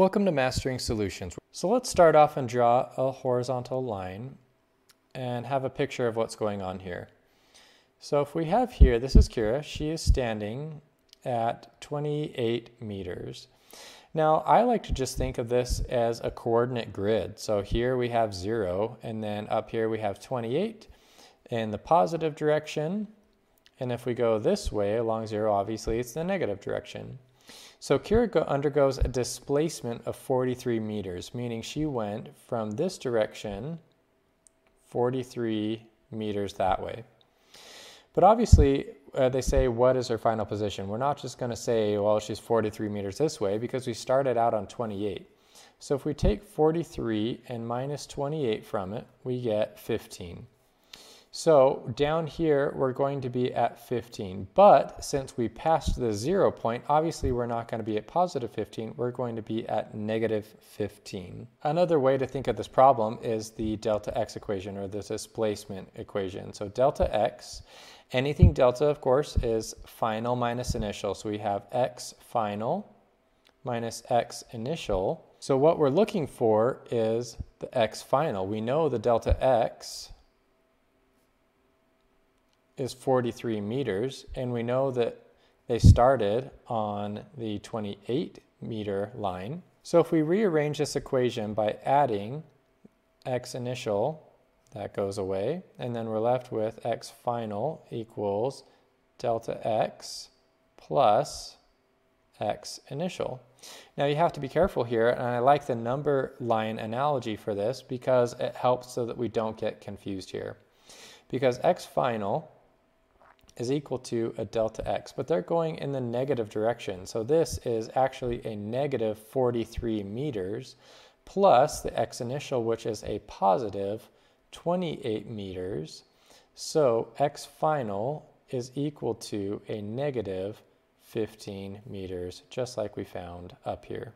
Welcome to Mastering Solutions. So let's start off and draw a horizontal line and have a picture of what's going on here. So if we have here, this is Keira, she is standing at 28 meters. Now I like to just think of this as a coordinate grid. So here we have zero and then up here we have 28 in the positive direction. And if we go this way along zero, obviously it's the negative direction. So Keira undergoes a displacement of 43 meters, meaning she went from this direction 43 meters that way. But obviously, uh, they say, what is her final position? We're not just going to say, well, she's 43 meters this way because we started out on 28. So if we take 43 and minus 28 from it, we get 15. So down here, we're going to be at 15. But since we passed the zero point, obviously we're not going to be at positive 15. We're going to be at negative 15. Another way to think of this problem is the delta x equation or the displacement equation. So delta x, anything delta, of course, is final minus initial. So we have x final minus x initial. So what we're looking for is the x final. We know the delta x is 43 meters, and we know that they started on the 28 meter line. So if we rearrange this equation by adding x initial, that goes away, and then we're left with x final equals delta x plus x initial. Now you have to be careful here, and I like the number line analogy for this because it helps so that we don't get confused here. Because x final is equal to a delta x, but they're going in the negative direction. So this is actually a negative 43 meters plus the x initial, which is a positive 28 meters. So x final is equal to a negative 15 meters, just like we found up here.